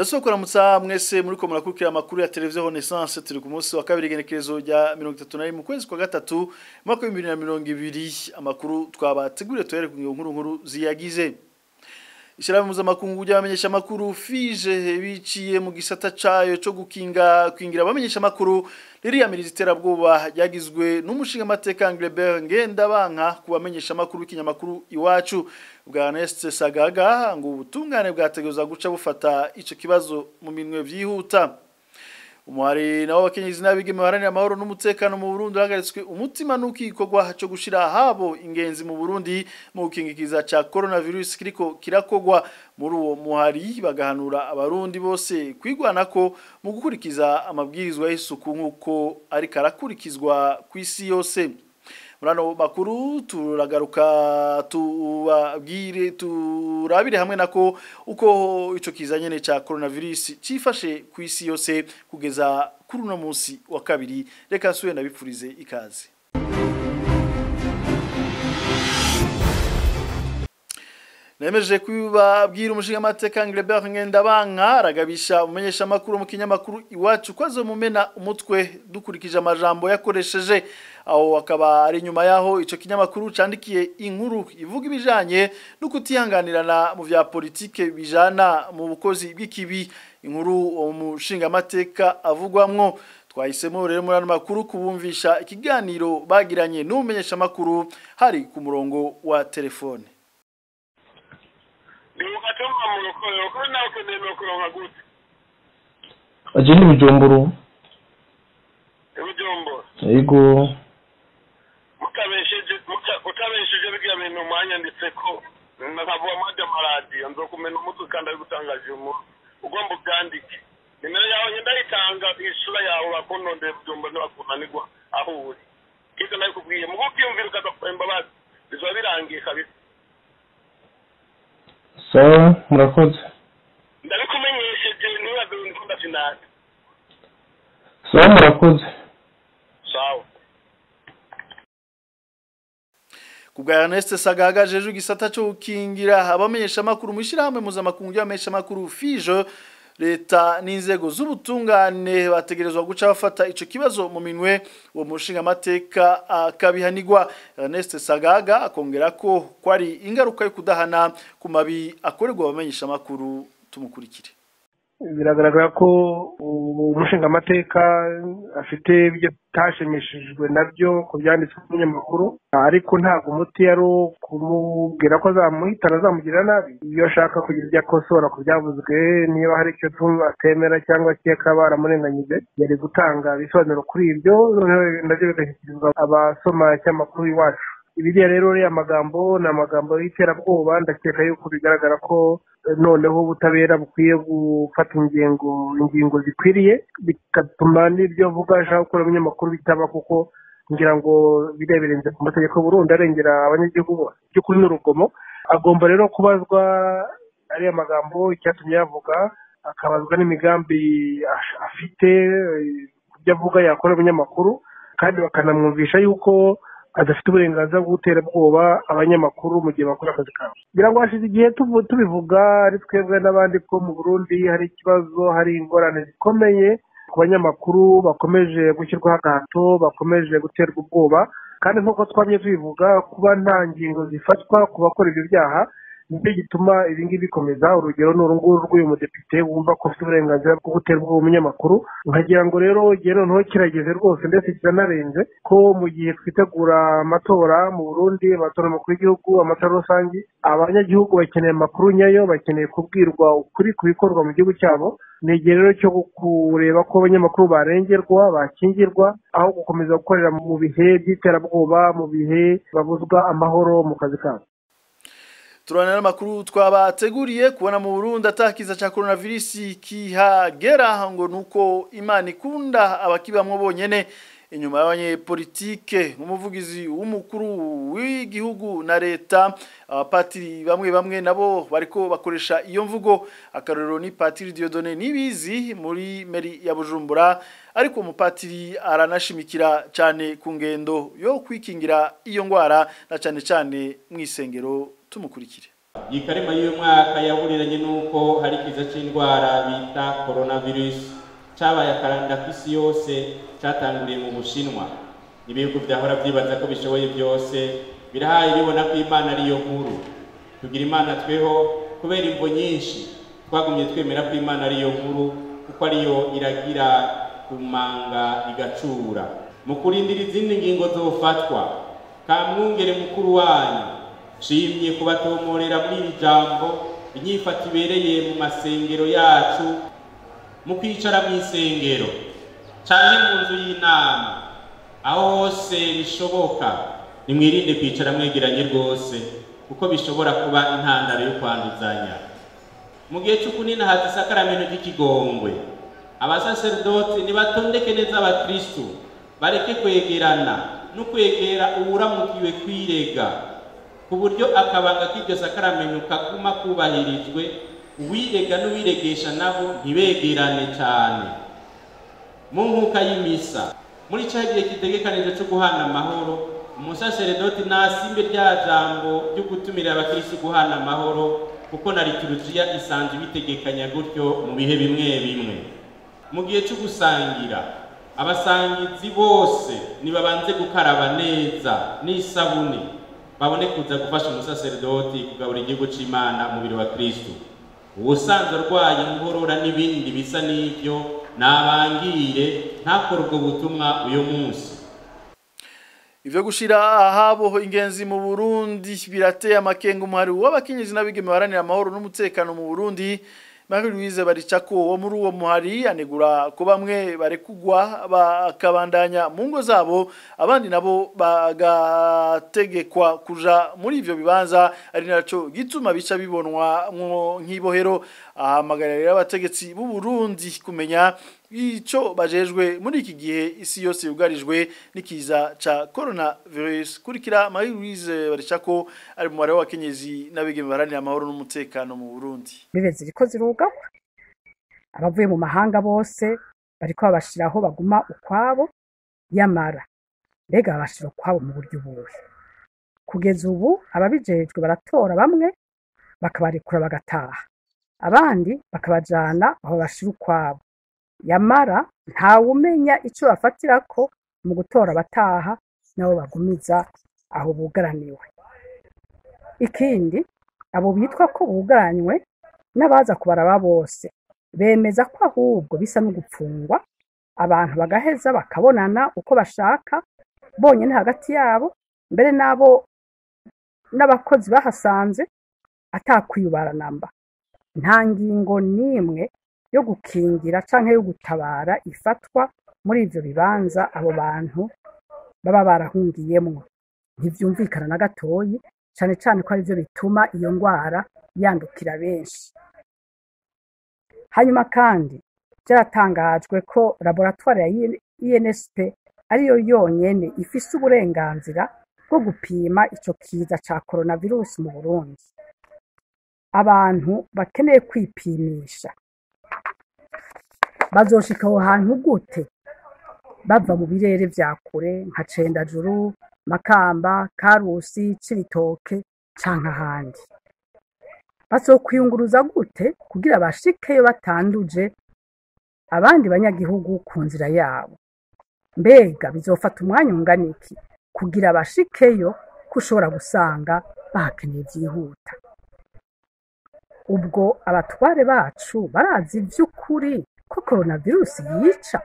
ndasokora mutsa mwese muri ko murakurikira amakuru ya televiziyo Renaissance turi ku munsi wa kabiri genekerezo rya 31 mu kwezi kwa gatatu mwaka wa 2020 amakuru twabateguriye tuhere ku nkuru nkuru ziyagize. Ishirahamwe mpuzamakungu ry'abamenyesha makuru FIGE biciye mu gisata cayo cyo gukinga kwingira abamenyesha makuru ririyamiriza iterabwoba ryagizwe n'umushinga amateka Anglebert Ngendabanka ku bamenyesha makuru w'ikinyamakuru iwacu. Bwa Ernest Sagaga ngo ubutungane bwategereza guca bufata ico kibazo mu minwe vyihuta umuhari nabo bakenyezi n'abigeme baharanira amahoro n'umutekano mu Burundi hagaritswe umutima n'ukikorwa cyo gushira habo ingenzi mu Burundi mu gukingikiza ca coronavirus kiriko kirakogwa muri uwo muhari bagahanura abarundi bose kwigwanako mu gukurikiza amabwirizwa y'isuku nk'uko ariko arakurikizwa ku isi yose. Murano makuru turagaruka tubabwire turabire hamwe nako uko ico kizanyene ca coronavirus cifashe ku isi yose kugeza kuri uno munsi wa kabiri. Reka suye nabipfurize ikaze. Nemeje kubabwira umushinga amateka Anglebert Ngendabanka aragabisha umenyesha makuru mu kinyamakuru iwacu kwazo mumena umutwe dukurikije amajambo yakoresheje. Aho akaba ari nyuma yaho ico kinyamakuru candikiye inkuru ivuga ibijanye no kutihanganirana mu vya politike bijana mu bukozi bw'ikibi. Inkuru umushinga amateka avugwamwo. Twahisemo rero muri ano makuru kubumvisha ikiganiro bagiranye n'umenyesha makuru hari ku murongo wa telefone. Aje ni bujumbura yego. Utabesheje bigira bintu mwanyanditse ko nkavuga mwajya amaradiyo nzokumena umutwe kandi ari gutangaje umuntu ugomba ubyandike nimero yawe ngenda yitanga isura yawe bakundondeye bujumbura ntibakunanirwa aho uri. Kibyo nabikubwiye mu bukiyumvira ukaza imbabazi bizoba birangiye kabisa. Sawa murakoze ndabikumenyesheje ntibaze wikunda sinati sawa murakoze sawa. Kubwa Ernest Sagaga jeje gisata cyo gukingira abamenyesha makuru mushirahamwe mpuzamakungu y'abamenyesha makuru FIGE leta n'inzego z'ubutungane bategerezwa guca bafata ico kibazo mu minwe. Uwo mushinga amateka akabihanirwa Ernest Sagaga akongera ko kwari ingaruka yo kudahana ku mabi akorerwa abamenyesha makuru tumukurikire. Biragaragara ko umushinga amateka afite ibyo atashimishijwe na byo ku byanditswe mu binyamakuru ariko ntabwo umuti yari kumubwira ko azamuhitana azamugirira nabi. Iyo ashaka kugira ibyo akosora ku byavuzwe niba hari icyo atemera cyangwa akeka baramurenganyije yari gutanga ibisobanuro kuri ibyo noneho na byo bigashyikirizwa abasoma icyamakuru iwacu ibiriya rero uriya magambo ni amagambo y'iterabwoba. Ndakeka yuko bigaragara ko noneho ubutabera bukwiye gufata ingingo ingingo zikwiriye bigatuma n'ibyo avuga ashaka gukora abanyamakuru bitaba kuko ngira ngo bireberenze ku mategeko burundu arengera abanyagihugu bose by'ukuri n'urugomo agomba rero kubazwa ariya magambo icyatumye yavuga akabazwa n'imigambi afite ku byo avuga yakora abanyamakuru kandi bakanamwumvisha yuko adafite uburenganzira bwo gutera ubwoba abanyamakuru mu gihe bakora akazi kabo. Kugira ngo hashize igihe tubivuga ari twebwe n'abandi ko mu burundi hari ikibazo hari ingorane zikomeye ku banyamakuru bakomeje gushyirwaho agahato bakomeje guterwa ubwoba. Kandi nk'uko twamye tubivuga kuba nta ngingo zifatwa ku bakora ibyo byaha ni cyo gituma ibi ngibi bikomeza. Urugero ni urunguru rw'uyu mudepite wumva ko afite uburenganzira bwo gutera ubwoba umunyamakuru nkagira ngo rero igihe noneho kirageze rwose ndetse kiranarenze ko mu gihe twitegura amatora mu burundi amatora makuru y'igihugu amatora rusange abanyagihugu bakeneye amakuru nyayo bakeneye kubwirwa ukuri ku bikorwa mu gihugu cyabo. Ni igihe rero cyo kureba ko abanyamakuru barengerwa bakingirwa aho gukomeza gukorera mu bihe by'iterabwoba mu bihe babuzwa amahoro mu kazi kabo. Turana n'amakuru twabateguriye kubona mu Burundi atakiza ca coronavirus kihagera ngo nuko Imana ikunda abakibamwe bonyene. Inyuma y'abanyepolitike umuvugizi w'umukuru w'igihugu na leta abapatiri bamwe bamwe nabo bariko bakoresha iyo mvugo. Akarorero ni patiri Dieudonné Nibizi muri meri ya Bujumbura. Ariko umupatiri aranashimikira cyane ku ngendo yo kwikingira iyo ngwara na cyane cyane mu isengero tumukurikire. Iyi karema y'uyu mwaka yahuriranye n'uko hari ikiza c'indwara bita coronavirus. Cabaye akaranda kw'isi yose catanguriye mu bushinwa. Ibihugu vyahora vyibaza ko bishoboye byose birahaye bibona ko imana ariyo nkuru. Tugira imana tweho kubera imvo nyinshi twagumye twemera ko imana ariyo nkuru kuko ariyo iragira kumanga igacura. Mu kurindira izindi ngingo zofatwa kamwungere mukuru wanyu. Nshimye kubatomorera muri iri jambo inyifata ibereye mu masengero yacu mu kwicara mu isengero. Canke mu nzu y'inama. Aho hose bishoboka. Nimwirinde kwicara mwegeranye rwose. Kuko bishobora kuba intandaro yo kwanduzanya. Mu gihe c'ukunina haza isakaramento ry'ikigongwe. Abasaserdoti nibatondeke neza abakristu. Bareke kwegerana. No kwegera uwuramukiwe kwirega. Ku buryo akabanga k'iryo sakaramento kaguma kubahirijwe uwirega n'uwiregesha nabo ntibegerane cyane mu nkuka y'imisa muri cya gihe kitegekanije cyo guhana amahoro umusaseredoti nasimbe rya jambo ryo gutumira abakirisi guhana amahoro kuko na liturujiya isanzwe ibitegekanya gutyo mu bihe bimwe bimwe. Mu gihe cyo gusangira abasangizi bose nibabanze gukaraba neza n'isabune. Babone kuza gufasha umusaseredoti kugabura igihugu c'imana umubiri wa kristu ubusanzwe arwaye inkorora n'ibindi bisa n'ibyo nabangire ntakore ubwo butumwa uyu munsi. Ivyo gushira ahabo ingenzi mu Burundi birateye amakenga umuhari w'abakenyezi n'abigeme baharanira amahoro n'umutekano mu Burundi. Marie Louise Baricako wo muri uwo muhari anegura ko bamwe barekugwa bakabandanya mu ngo zabo abandi nabo bagategekwa kuja muri ivyo bibanza ari naco gituma bica bibonwa nk'ibohero. Ahamagarira abategetsi b'u Burundi kumenya ico bajejwe muri iki gihe isi yose yugarijwe n'ikiza ca coronavirus. Kurikira Marie Louise Baricako ari mu mubare w'abakenyezi n'abigeme baharanira amahoro n'umutekano mu Burundi. Bibe ziriko zirugagwa abavuye mu mahanga bose bariko babashiraho baguma ukwabo yamara mbega babashira ukwabo mu buryo buhe kugeza ubu ababijejwe baratora bamwe bakabarekura bagataha. Abandi bakabajana aho bashira ukwabo. Yamara ntawumenya ico bafatirako mu gutora abataha nabo bagumiza aho bugaraniwe. Ikindi abo bitwa ko bugaranywe n'abaza kubaraba bose bemeza ko ahubwo bisa no gupfungwa abantu bagaheza bakabonana uko bashaka bonyine hagati yabo mbere n'abo n'abakozi bahasanze atakwiyubara namba nta ngingo n'imwe yo gukingira canke yo gutabara ifatwa muri ivyo bibanza abo bantu baba barahungiyemwo. Ntivyumvikana na gatoyi cane cane ko arivyo bituma iyo ngwara yandukira benshi. Hanyuma kandi byaratangajwe ko laboratoire ya INSP ariyo yonyene ifise uburenganzira bwo gupima ico kiza ca coronavirus mu Burundi. Abantu bakeneye kwipimisha. Bazoshika aho hantu gute? Bava mu birere vya kure nka Cendajuru Makamba Karusi Cibitoke canke ahandi. Bazokwiyunguruza gute kugira bashikeyo batanduje abandi banyagihugu ku nzira yabo? Mbega bizofata umwanya ungana iki kugira bashikeyo ko ushobora gusanga bahakeneye byihuta. Ubwo abatware bacu barazi by'ukuri ko coronavirus yica.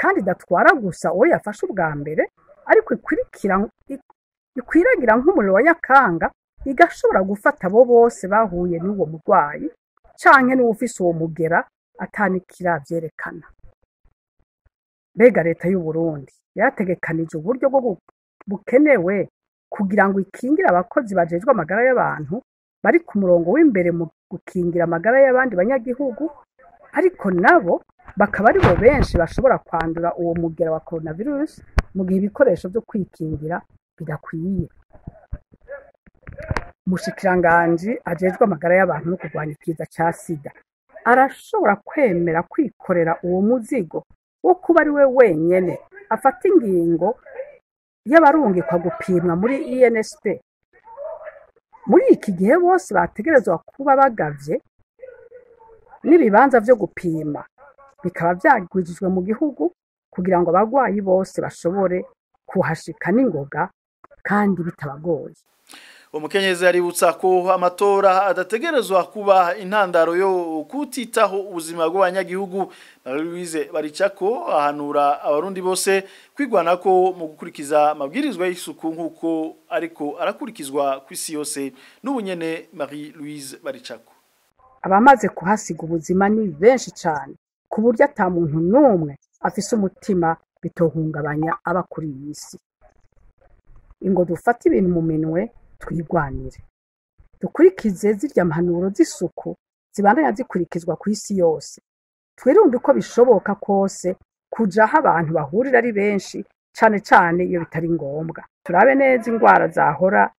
Kandi idatwara gusa uwo yafashe ubwa mbere ariko ikwiragira nk'umuriro wa nyakanga igashobora gufata abo bose bahuye n'uwo murwayi canke n'uwufise uwo mugera atanikira vyerekana. Mbega leta y'u Burundi yarategekanije uburyo bwo bukenewe kugira ngo ikingire abakozi bajejwe amagara y'abantu bari ku murongo w'imbere mu gukingira amagara y'abandi banyagihugu ariko nabo bakaba ari bo benshi bashobora kwandura uwo mugera wa coronavirus mu gihe ibikoresho byo kwikingira bidakwiye. Umushikiranganji ajejwe amagara y'abantu no kurwanya ikiza ca sida. Arashobora kwemera kwikorera uwo muzigo wo kuba ari we wenyene afata ingingo y'abarungikwa gupimwa muri INSP muri iki gihe bose bategerezwa kuba bagavye n'ibibanza vyo gupima. Bikaba vyagwijijwe mu gihugu kugira ngo abarwayi bose bashobore kuhashika n'ingoga kandi bitabagoye. Umukenyezi aributsa ko amatora adategerezwa kuba intandaro yo kutitaho ubuzima bw'abanyagihugu. Louise Baricako ahanura abarundi bose kwigwana ko mu gukurikiza amabwirizwa y'isuku nk'uko ariko arakurikizwa ku isi yose. N'ubunyene Marie Louise Baricako abamaze kuhasiga ubuzima ni benshi cyane ku buryo ata muntu n'umwe afise umutima bitohungabanya aba kuri iyi si. Ingo dufate ibintu mu minwe twigwanire dukurikize zirya mpanuro z'isuku zibandanya zikurikizwa ku isi yose. Twirinde uko bishoboka kose kuja aho abantu bahurira ari benshi cane cane iyo bitari ngombwa. Turabe neza indwara zahora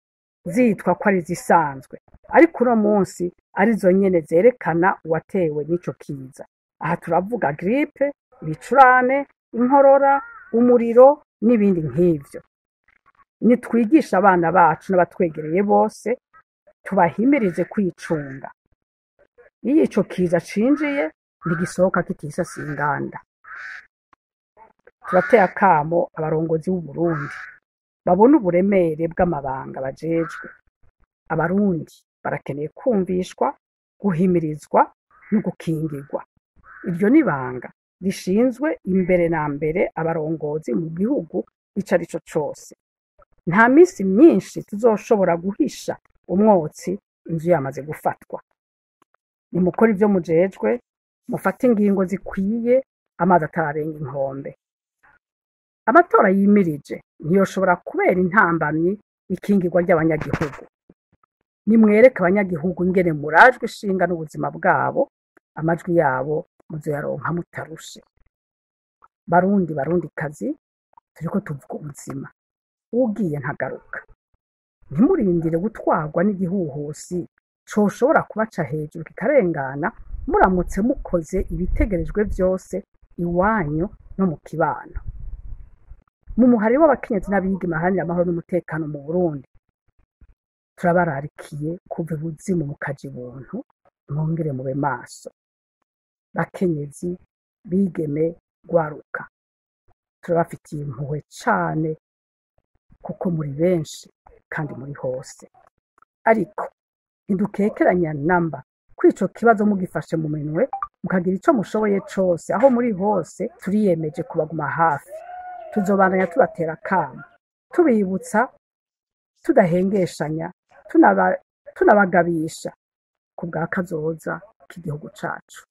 zitwa ko ari zisanzwe. Ariko uno munsi ari zo nyene zerekana uwatewe n'ico kiza. Aha turavuga gripe ibicurane inkorora umuriro n'ibindi nk'ivyo. Nitwigisha abana bacu n'abatwegereye bose tubahimirize kwicunga. Iyo ico kiza cinjiye ntigisohoka kitisasiye inganda turateye akamo abarongozi b'u Burundi babona uburemere bw'amabanga bajejwe. Abarundi barakeneye kumvishwa guhimirizwa no gukingirwa. Iryo ni ibanga rishinzwe imbere na mbere abarongozi mu gihugu ico ari cyo cose. Nta minsi myinshi tuzoshobora guhisha umwotsi inzu yamaze gufatwa. Nimukora ibyo mujejwe mufate ingingo zikwiye amazi atararenga inkombe. Amatora yimirije ntiyoshobora kubera intambamyi ikingirwa ry'abanyagihugu. Nimwereke abanyagihugu ingene murajwe ishinga n'ubuzima bwabo amajwi yabo muzoyaronka mutarushe. Barundi barundi kazi turiko tuvuga ubuzima. Ugiye ntagaruka. Ntimurindire gutwarwa n'igihuhusi coshobora kubaca hejuru kikarengana muramutse mukoze ibitegerejwe byose iwanyu no mu kibano. Mu muhari w'abakenyezi n'abigeme baharanira amahoro n'umutekano mu burundi. Turabararikiye kuva ibuzimu mukaja ibuntu mwongere mube maso. Bakenyezi bigeme gwaruka. Turabafitiye impuhwe cane kuko muri benshi kandi muri hose. Ariko ntidukekeranya namba ko ico kibazo mugifashe mu minwe mukagira ico mushoboye cose. Aho muri hose turiyemeje kubaguma hafi. Tuzobandanya tubatera akamo. Tubibutsa tudahengeshanya tunaba- tunabagabisha ku bwa kazoza k'igihugu cacu.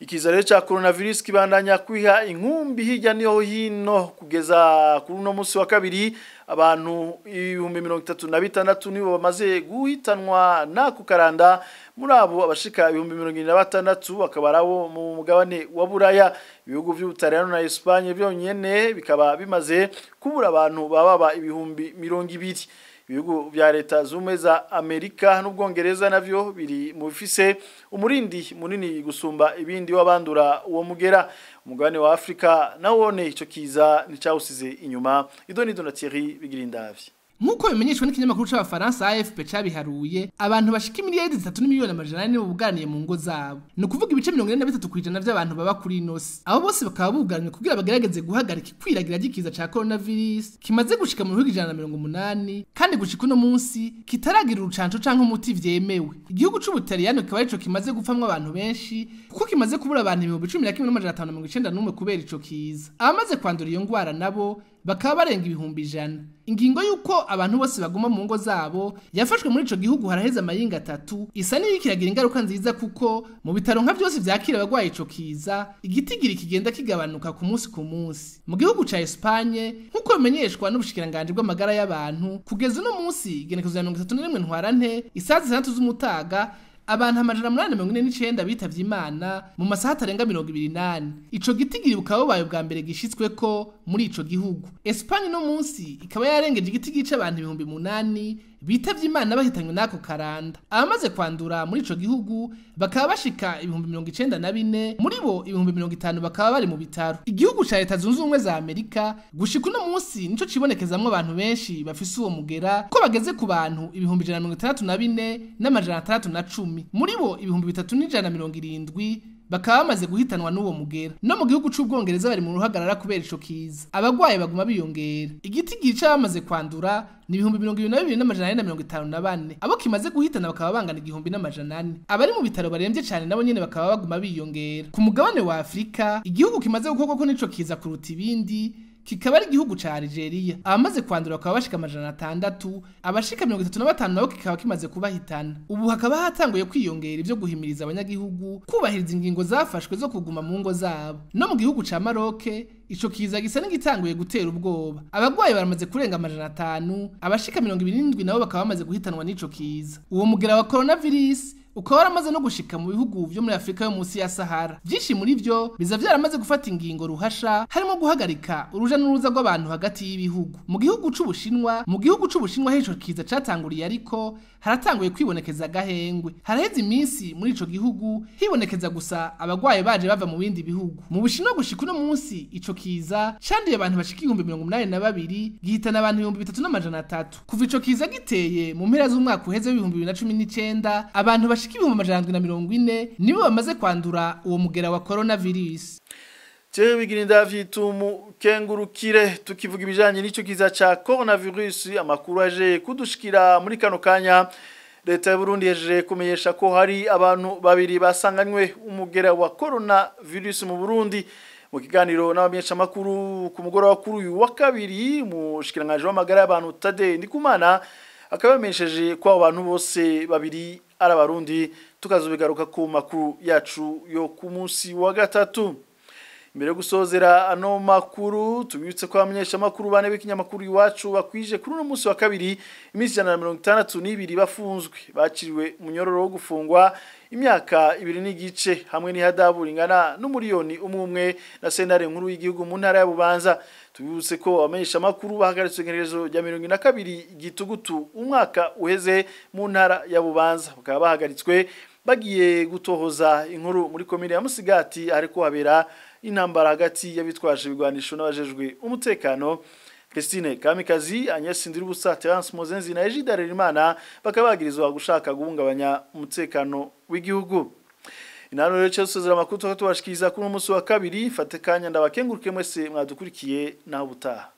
Ikiza rero ca coronavirus kibandanya kwiha inkumbi hirya no hino kugeza kuri uno munsi wa kabiri abantu ibihumbi mirongo itatu na bitandatu nibo bamaze guhitanwa n'ako karanda muri abo abashika ibihumbi mirongo irindwi na batandatu bakaba ari abo mu mugabane wa buraya. Ibihugu vy'ubutaliyano na Espagne byonyene bikaba bimaze kubura abantu bababa ibihumbi mirongo ibiri. Ibihugu vya leta zumwe za Amerika n'ubwongereza navyo biri mu bifise umurindi munini gusumba ibindi wabandura uwo mugera. Umugabane wa Afrika nawone ico kiza nicawusize inyuma. Idoni dona Thierry Bigirindavye Nkuko bimenyeshwa n'ikinyamakuru c'abafaransa AFP cabiharuye abantu bashika imiliyoni zitatu n'imiliyoni amajana ane buganiye mu ngo zabo. Ni ukuvuga ibice mirongo ine na bitatu kw'ijana vy'abantu baba kuri ino si. Abo bose bakaba bugaranywe kugira bagerageze guhagarika ikwiragira ry'ikiza ca coronavirus kimaze gushika mu bihugu ijana na mirongo umunani kandi gushika uno munsi kitaragira urucanco canke umuti vyemewe. Igihugu c'ubutaliyano kikaba arico kimaze gupfamwo abantu benshi kuko kimaze kubura abantu ibihumbi cumi na kimwe n'amajana atanu na mirongo icenda n'umwe kubera ico kiza. Abamaze kwandura iyo ngwara nabo bakaba barenga ibihumbi ijana. Ingingo y'uko abantu bose baguma mu ngo zabo yafashwe muri ico gihugu haraheze amayinga atatu. Isa n'iriko iragira ingaruka nziza kuko mu bitaro nka vyose vyakira abagwaye ico kiza igitigiri kigenda kigabanuka ku munsi ku munsi. Mu gihugu ca Espagne nk'uko bimenyeshwa n'ubushikiranganji bw'amagara y'abantu kugeza uno munsi igenekezo ya mirongo itatu na rimwe ntwarante isaha zitandatu z'umutaga abantu amajana munani mirongo ine n'icenda bitavye imana mu masaha atarenga mirongo ibiri nane. Ico gitigiri bukaba bubaye bwa mbere gishitsweko muri ico gihugu. Espanye no munsi ikaba yarengeje igitigiri c'abantu ibihumbi munani bitavye imana bahitanywe n'ako karanda. Abamaze kwandura muri ico gihugu bakaba bashika ibihumbi mirongo icenda na bine muri bo ibihumbi mirongo itanu bakaba bari mu bitaro. Igihugu ca leta zunze ubumwe za amerika gushika uno munsi nico cibonekezamwo abantu benshi bafise uwo mugera ko bageze ku bantu ibihumbi ijana na mirongo itandatu na bine n'amajana atandatu na cumi. Muri bo ibihumbi bitatu n'ijana na mirongo irindwi bakaba bamaze guhitanwa n'uwo mugera. No mu gihugu c'ubwongereza bari mu ruhagarara kubera ico kiza. Abagwayi baguma biyongera. Igitigiri c'abamaze kwandura ni ibihumbi mirongo ibiri na bibiri n'amajana ane na mirongo itanu na bane. Abo kimaze guhitana bakaba bangana igihumbi n'amajana ane. Abari mu bitaro baremvye cane nabo nyene bakaba baguma biyongera. Ku mugabane wa afurika igihugu kimaze gukorwako n'ico kiza kuruta ibindi kikaba ari igihugu ca Algeria. Abamaze kwandura bakaba bashika amajana atandatu abashika mirongo itatu na batanu nabo kikaba kimaze kubahitana. Ubu hakaba hatanguye kwiyongera ivyo guhimiriza abanyagihugu kubahiriza ingingo zafashwe zo kuguma mu ngo zabo. No mu gihugu ca Maroc ico kiza gisa n'igitanguye gutera ubwoba. Abagwayi baramaze kurenga amajana atanu abashika mirongo ibiri n'indwi nabo bakaba bamaze guhitanwa n'ico kiza. Uwo mugera wa coronavirus ukaba waramaze no gushika mu bihugu vyo muri Afrika yo munsi ya Sahara. Vyinshi muri vyo biza vyaramaze gufata ingingo ruhasha harimo guhagarika uruja n'uruza rw'abantu hagati y'ibihugu. Mu gihugu c'ubushinwa mu gihugu c'ubushinwa hico kiza catanguriye ariko haratanguye kwibonekeza gahengwe. Haraheze iminsi muri ico gihugu hibonekeza gusa abagwaye baje bava mu bindi bihugu. Mu bushinwa gushika uno munsi ico kiza canduye abantu bashika ibihumbi mirongo umunani na babiri gihitana abantu ibihumbi bitatu n'amajana atatu. Kuva ico kiza giteye mu mpera z'umwaka uheze w'ibihumbi bibiri na cumi n'icenda abantu bashika ibihumbi amajana na mirongo ine nibo bamaze kwandura uwo mugera wa coronavirus. Tere bigirinda vyitumu kengurukire tukivuga ibijanye n'ico kiza ca coronavirus amakuru aje kudushikira muri kano kanya. Leta y'u Burundi yaje kumenyesha ko hari abantu babiri basanganywe umugera wa coronavirus mu Burundi. Mu kiganiro n'abamenyesha makuru ku mugoroba kuri uyu wa kabiri mushikiranganje w'amagara y'abantu Tade Ndikumana akabamenyesheje ko abo bantu bose babiri ari abarundi tukazobigaruka ku makuru yacu yo ku munsi wa gatatu. Mbere yo gusozera ano makuru tubibutse ko abamenyesha makuru bane b'ikinyamakuru iwacu bakwije kuri uno munsi wa kabiri iminsi ijana na mirongo itandatu n'ibiri bafunzwe. Bakiriwe umunyororo wo gufungwa imyaka ibiri n'igice hamwe n'ihadabu ringana n'umuriyoni umwe umwe na sentare nkuru y'igihugu mu ntara ya Bubanza. Tubibutse ko abamenyesha makuru bahagaritswe igenekerezo rya mirongo na kabiri gitugutu umwaka uheze mu ntara ya Bubanza. Bakaba bahagaritswe bagiye gutohoza inkuru muri komine ya Musigati ariko habera intambara hagati y'abitwaje ibigwanisho n'abajejwe umutekano. Christine Kamikazi Agnes Ndirubusa Terence Mozenzi na Egide Rerimana bakaba bagirizwa gushaka guhungabanya umutekano w'igihugu. Inano rero cyo sozera makuru tubashikiriza kuri umunsi wa kabiri. Fatekanya ndabakenguruke mwese mwadukurikiye. Naho butaha